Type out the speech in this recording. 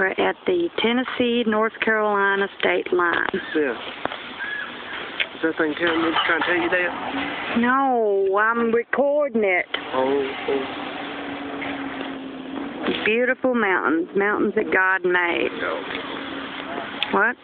We're at the Tennessee North Carolina state line. Yeah. Is that thing telling me trying to tell you that? No, I'm recording it. Oh, oh. Beautiful mountains, mountains that God made. No. What?